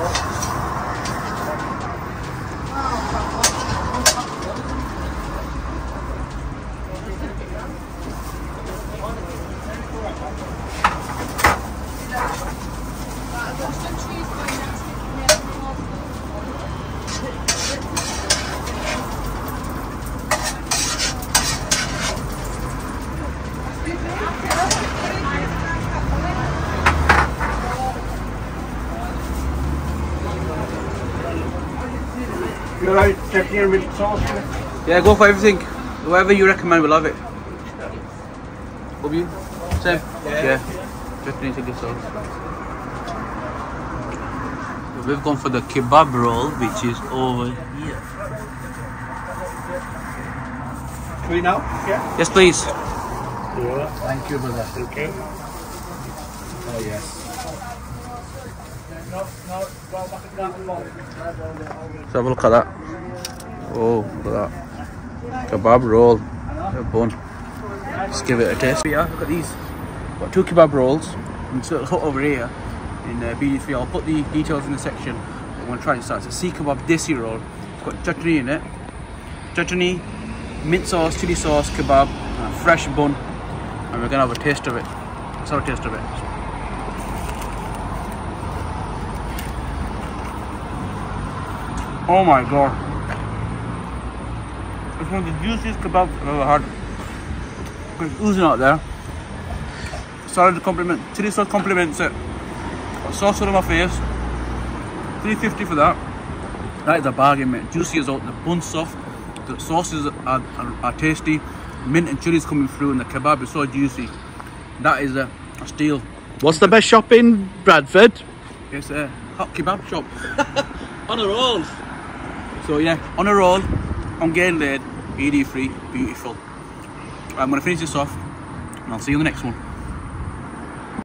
You like chutney and milk sauce? Yeah, go for everything. Whatever you recommend, we'll have it. Will you? Same? Yeah. Chutney chicken sauce. We've gone for the kebab roll, which is over here. Three now? Yeah. Yes, please. Yeah. Thank you, brother. Thank you. Oh, yes. Let's have a look at that. Oh, look at that. Kebab roll. A bun. Let's give it a taste. Yeah, look at these. Got two kebab rolls. And so hut over here in uh, BD3. I'll put the details in the section. I'm going to try and start. It's a seekh kebab desi roll. It's got chutney in it. Chutney, mint sauce, chili sauce, kebab, fresh bun. And we're going to have a taste of it. Let's have a taste of it. Oh my god. It's one of the juiciest kebabs I've ever had. It's oozing out there. Salad to compliment, chili sauce compliments it. Got sauce on my face. 350 for that. That is a bargain, mate. Juicy as out. The bun's soft. The sauces are, are, are tasty. Mint and chilies coming through, and the kebab is so juicy. That is a, a steal. What's the best shop in Bradford? It's a hot kebab shop. on a roll. So yeah, on a roll, on Gain Lane, BD3, beautiful. I'm gonna finish this off, and I'll see you in the next one.